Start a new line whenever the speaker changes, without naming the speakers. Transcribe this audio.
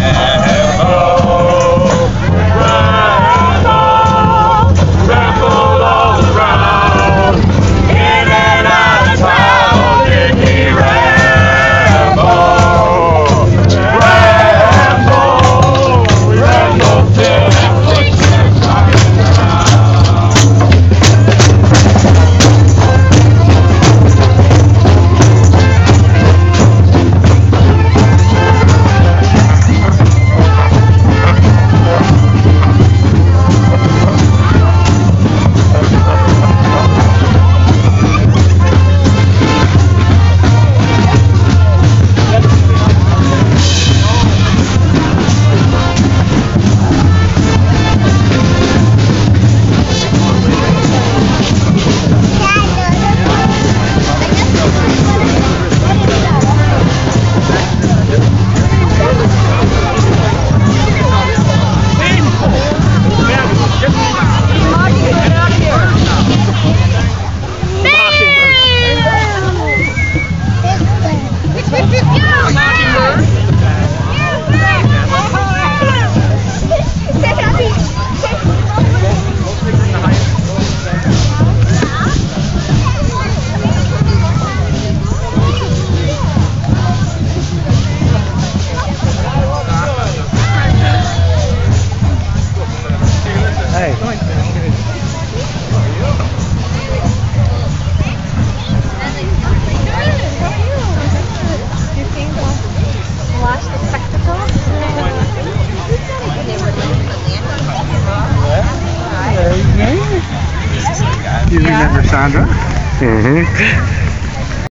Rambled
Watch
You remember Sandra?
Mm-hmm.